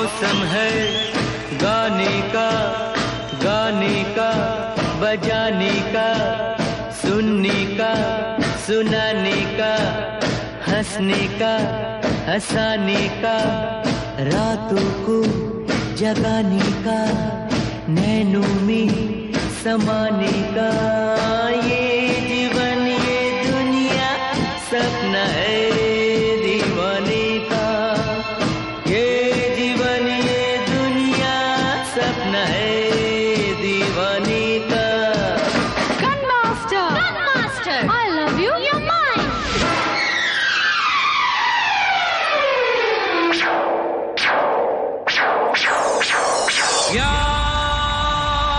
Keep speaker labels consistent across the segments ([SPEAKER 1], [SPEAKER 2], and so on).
[SPEAKER 1] मौसम है। गाने का गाने का, बजाने का, सुनने का, सुनाने का, हंसने का, हंसाने का, रातों को जगाने का, नैनों में समाने का। ये जीवन, ये दुनिया सपना सपना है दीवाने का
[SPEAKER 2] Gunmaster!
[SPEAKER 3] Gunmaster!
[SPEAKER 2] I love you.
[SPEAKER 3] You're mine!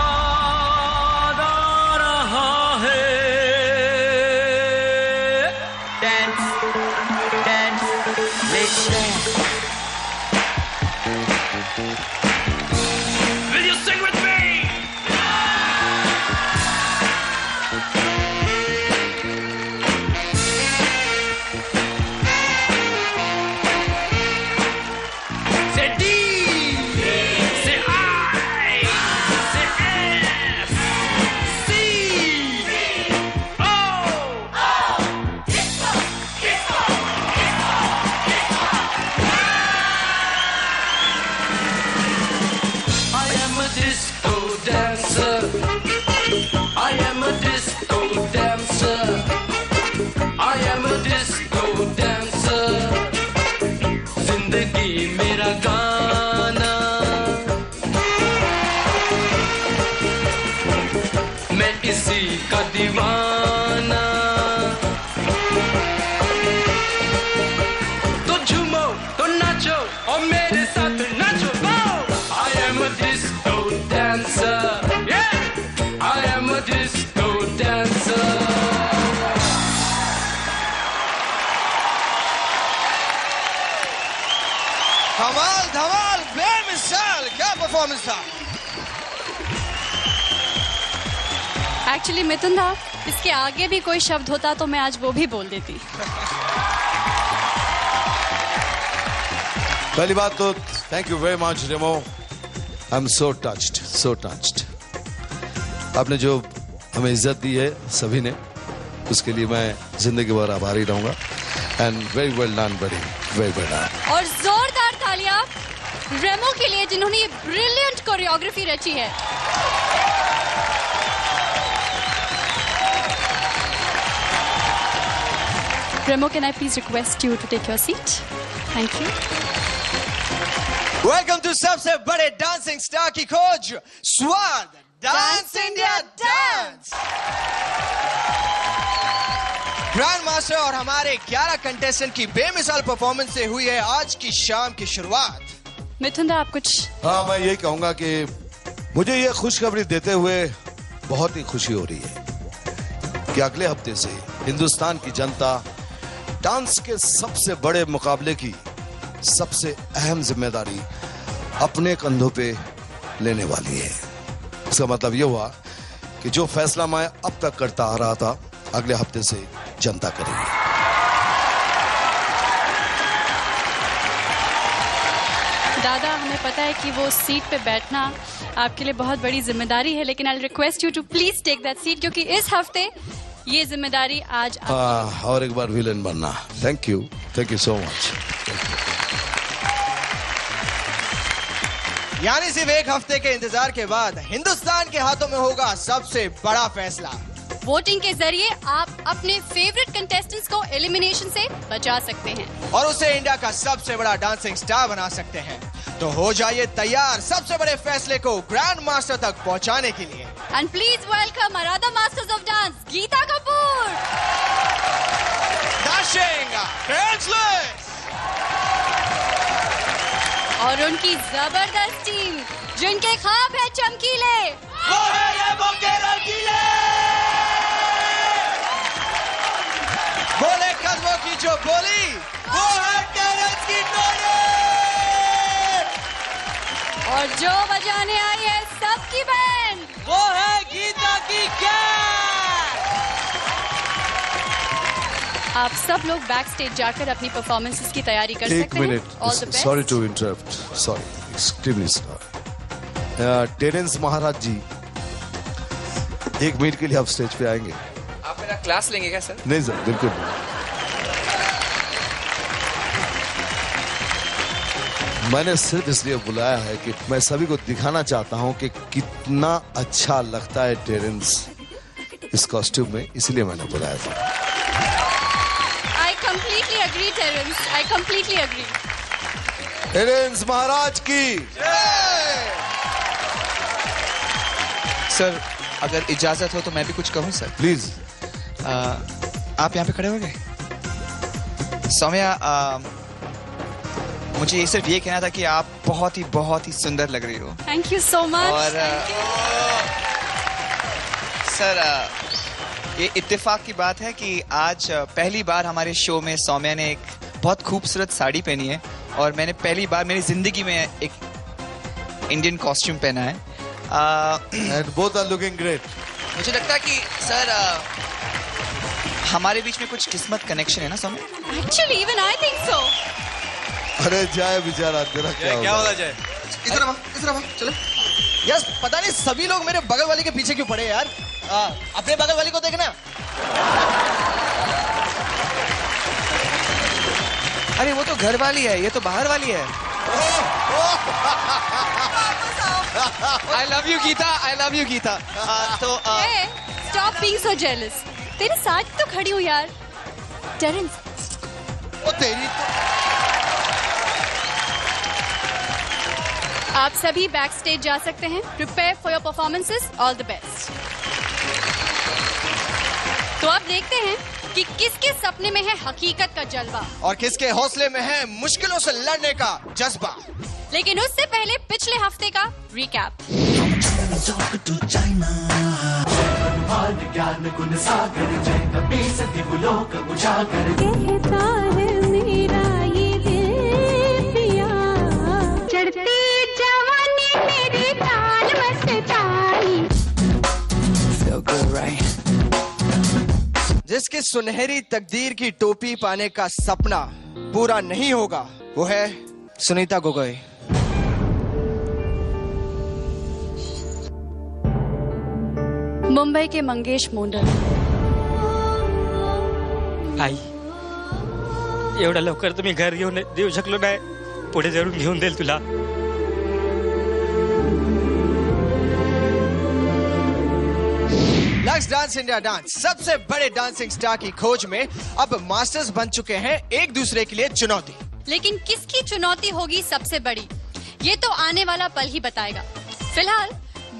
[SPEAKER 1] याद आ रहा है डांस डांस लेट्स डांस
[SPEAKER 4] दीवाना। तो झूमो तो नाचो, और मेरे साथ नाचो। I am a disco dancer, yeah. I am a disco dancer
[SPEAKER 5] धमाल धमाल बेमिसाल क्या परफॉर्मेंस था?
[SPEAKER 6] एक्चुअली मिथुन था इसके आगे भी कोई शब्द होता तो मैं आज वो भी बोल देती।
[SPEAKER 7] पहली बात तो thank you very much Remo I am so touched so touched आपने जो हमें इज़्ज़त दी है सभी ने उसके लिए मैं ज़िंदगी भर आभारी रहूँगा। एंड वेरी वेल डन बड़ी वेरी वेल डन
[SPEAKER 6] और जोरदार तालियाँ रेमो के लिए जिन्होंने ये ब्रिलियंट कोरियोग्राफी रची है। Remo, can I please request you to take your seat? Thank you.
[SPEAKER 5] Welcome to सबसे बड़े डांसिंग स्टार की खोज स्वाद dance India dance grand master और हमारे 11 कंटेस्टेंट की बेमिसाल परफॉर्मेंस से हुई है आज की शाम की शुरुआत
[SPEAKER 6] मिथुन दा आप कुछ
[SPEAKER 7] हाँ मैं यही कहूँगा कि मुझे ये खुशखबरी देते हुए बहुत ही खुशी हो रही है कि अगले हफ़्ते से हिंदुस्तान की जनता डांस के सबसे बड़े मुकाबले की सबसे अहम ज़िम्मेदारी अपने कंधों पे लेने वाली है। इसका मतलब ये हुआ कि जो फैसला मैं अब तक करता आ रहा था, अगले हफ़्ते से जनता करेगी।
[SPEAKER 6] दादा, हमें पता है कि वो सीट पे बैठना आपके लिए बहुत बड़ी ज़िम्मेदारी है, लेकिन I request you to please take that seat क्योंकि इस हफ़्ते ये ज़िम्मेदारी आज
[SPEAKER 7] हाँ, और एक बार विलन बनना। Thank you thank you so much
[SPEAKER 5] यानी सिर्फ़ एक हफ़्ते के इंतज़ार के बाद हिंदुस्तान के हाथों में होगा सबसे बड़ा फैसला।
[SPEAKER 6] वोटिंग के ज़रिए आप अपने फेवरेट कंटेस्टेंट्स को एलिमिनेशन से बचा सकते हैं।
[SPEAKER 5] और उसे इंडिया का सबसे बड़ा डांसिंग स्टार बना सकते हैं। तो हो जाइए तैयार सबसे बड़े फैसले को ग्रैंड मास्टर तक पहुँचाने के लिए।
[SPEAKER 6] And please welcome अरादा masters of dance Geeta Kapoor और उनकी ज़बरदस्त टीम जिनके ख्वाब है चमकीले।
[SPEAKER 5] वो है ये मौके रंगीले! बोले कदमों की जो बोली वो है टेरेंस की टोली!
[SPEAKER 6] और जो बजाने आई है सबकी बैंड
[SPEAKER 5] वो है गीता की क्या
[SPEAKER 6] आप सब लोग बैक स्टेज जाकर अपनी परफॉर्मेंसेस की तैयारी कर
[SPEAKER 7] एक
[SPEAKER 6] सकते हैं।
[SPEAKER 7] Minute
[SPEAKER 6] all the best
[SPEAKER 7] sorry to interrupt sorry extremely sorry Terence Maharaj ji एक मिनट के लिए आप स्टेज पे आएँगे।
[SPEAKER 3] आप मेरा क्लास लेंगे क्या सर
[SPEAKER 7] नहीं सर बिल्कुल नहीं। मैंने सिर्फ़ इसलिए बुलाया है कि मैं सभी को दिखाना चाहता हूँ कि कितना अच्छा लगता है टेरेंस इस कॉस्ट्यूम में इसलिए मैंने बुलाया था।
[SPEAKER 6] I completely agree Terence I completely agree
[SPEAKER 7] Terence Maharaj की।
[SPEAKER 3] सर अगर इजाज़त हो तो मैं भी कुछ कहूँ सर
[SPEAKER 7] प्लीज़
[SPEAKER 3] आप यहाँ पे खड़े हो गए? सौम्या आ, मुझे ये सिर्फ़ ये कहना था कि आप बहुत ही बहुत ही सुंदर लग रही हो।
[SPEAKER 6] थैंक यू सो मच
[SPEAKER 3] और सर ये इत्तेफाक की बात है कि आज पहली बार हमारे शो में सौम्या ने एक बहुत खूबसूरत साड़ी पहनी है और मैंने पहली बार मेरी ज़िंदगी में एक इंडियन कॉस्ट्यूम पहना है।
[SPEAKER 7] And both are looking great
[SPEAKER 3] मुझे लगता है कि सर आ, हमारे बीच में कुछ किस्मत कनेक्शन है ना Saumya?
[SPEAKER 6] Actually even I think so
[SPEAKER 7] अरे जाए बेचारा तेरा क्या होगा?
[SPEAKER 5] जाए? इधर आ इधर आ चलो। यस पता नहीं सभी लोग मेरे बगल वाली के पीछे क्यों पड़े यार? आ, अपने बगल वाली को देखना।
[SPEAKER 3] अरे वो तो घर वाली है ये तो बाहर वाली है। I love you Geeta I love you Geeta. तो
[SPEAKER 6] स्टॉप बीइंग सो जेलस तेरे साथ तो खड़ी हूँ यार। टेरेंस
[SPEAKER 5] ओ तेरी तो
[SPEAKER 6] आप सभी बैक स्टेज जा सकते हैं। Prepare for your performances all the best तो आप देखते हैं कि किसके सपने में है हकीकत का जलवा।
[SPEAKER 5] और किसके हौसले में है मुश्किलों से लड़ने का जज्बा।
[SPEAKER 6] लेकिन उससे पहले पिछले हफ़्ते का रिकैप
[SPEAKER 2] कहता है
[SPEAKER 5] जिसकी सुनहरी तकदीर की टोपी पाने का सपना पूरा नहीं होगा वो है सुनीता गोगोई।
[SPEAKER 6] मुंबई के मंगेश मोंडल।
[SPEAKER 8] आई एवढ्या लवकर तुम्ही घर घेऊन देऊ शकलो नाही पुढे ज़रूर घेऊन देईल तुला.
[SPEAKER 5] लक्स डांस इंडिया डांस सबसे बड़े डांसिंग स्टार की खोज में अब मास्टर्स बन चुके हैं एक दूसरे के लिए चुनौती।
[SPEAKER 6] लेकिन किसकी चुनौती होगी सबसे बड़ी? ये तो आने वाला पल ही बताएगा। फ़िलहाल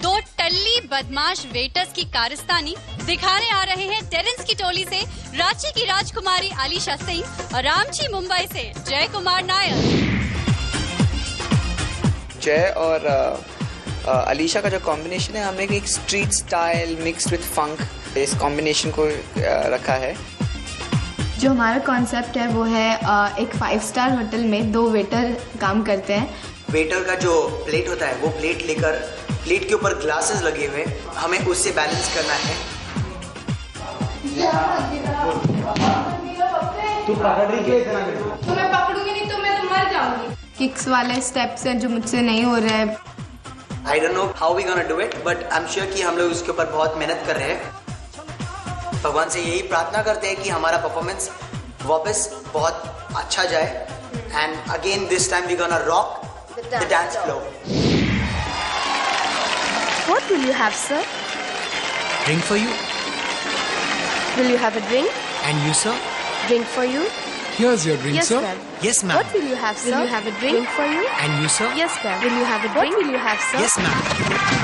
[SPEAKER 6] दो टल्ली बदमाश वेटर्स की कारस्तानी दिखाने आ रहे हैं टेरेंस की टोली से रांची की राजकुमारी आलिशा सिंह और रामची मुंबई से जय कुमार नायर।
[SPEAKER 3] जय और अलीशा का जो कॉम्बिनेशन है हमने एक street style mix with funk इस कॉम्बिनेशन को रखा है।
[SPEAKER 9] जो हमारा कॉन्सेप्ट है वो है एक फाइव स्टार होटल में दो वेटर काम करते हैं।
[SPEAKER 10] वेटर का जो प्लेट होता है वो प्लेट लेकर प्लेट के ऊपर ग्लासेस लगे हुए हमें उससे बैलेंस करना है।
[SPEAKER 9] तो मैं पकड़ूँगी नहीं तो मैं तो मर जाऊँगी। किक्स वाले स्टेप्स हैं जो मुझसे नहीं हो रहे। हैं
[SPEAKER 10] I don't know how we gonna do it but I am sure कि हम लोग उसके ऊपर बहुत मेहनत कर रहे हैं भगवान से यही प्रार्थना करते हैं कि हमारा परफॉर्मेंस वापस बहुत अच्छा जाए and again this time we gonna rock the dance flow
[SPEAKER 9] What will you have, sir?
[SPEAKER 10] Drink for you
[SPEAKER 9] Will you have a drink?
[SPEAKER 10] And you sir
[SPEAKER 9] Drink for you?
[SPEAKER 10] Here's your drink,
[SPEAKER 9] yes, sir. Ma'am.
[SPEAKER 10] Yes, ma'am.
[SPEAKER 9] What will you have, sir? Will you have a drink, drink for you?
[SPEAKER 10] And you, sir?
[SPEAKER 9] Yes, ma'am. Will you have a drink? What will you have, sir?
[SPEAKER 10] Yes, ma'am.